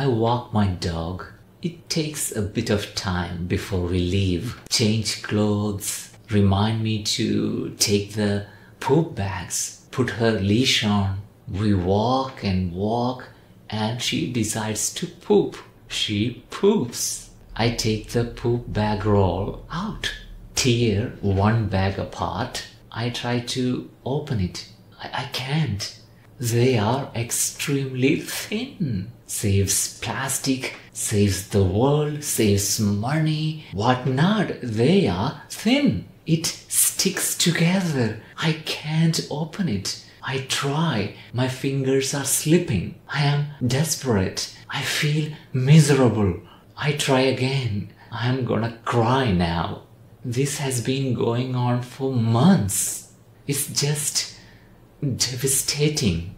I walk my dog. It takes a bit of time before we leave. Change clothes, remind me to take the poop bags, put her leash on. We walk and walk, and she decides to poop. She poops. I take the poop bag roll out, tear one bag apart. I try to open it. I, I can't. They are extremely thin. Saves plastic, saves the world, saves money, whatnot. They are thin. It sticks together. I can't open it. I try. My fingers are slipping. I am desperate. I feel miserable. I try again. I am gonna cry now. This has been going on for months. It's just devastating.